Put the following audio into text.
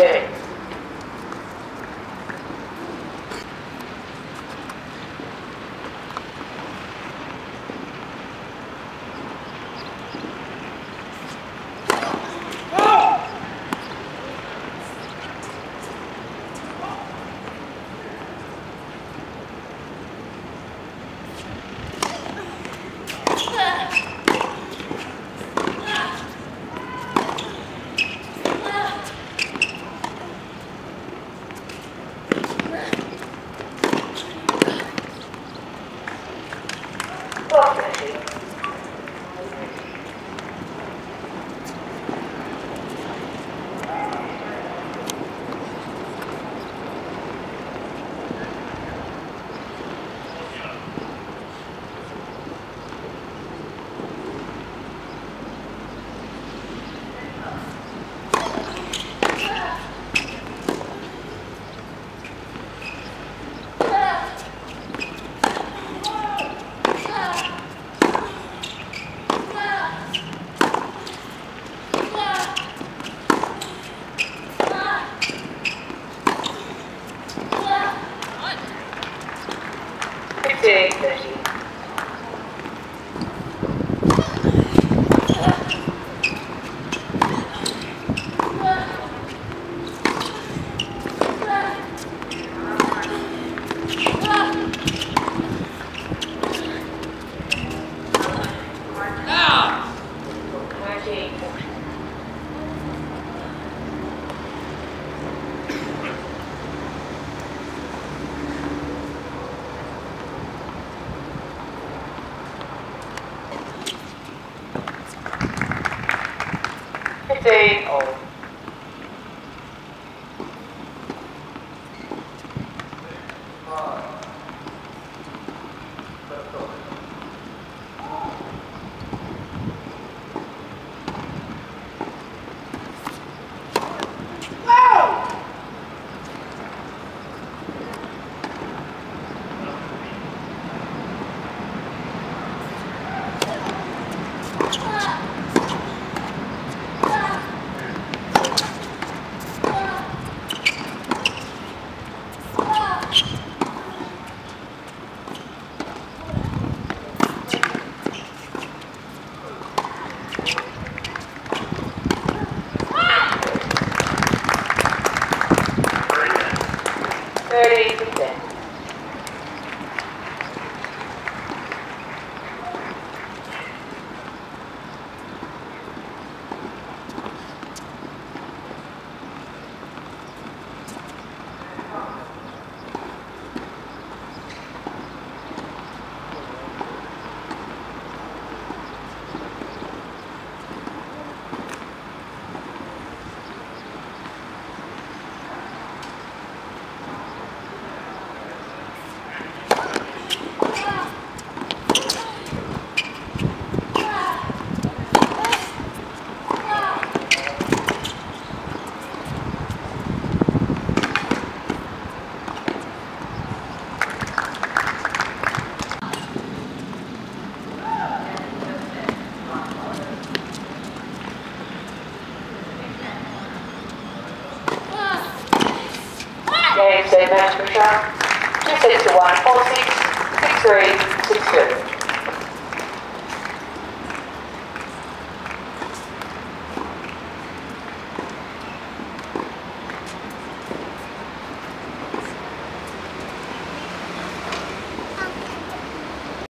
day. Thirty. Oh. 30%. Four six, six three, six two.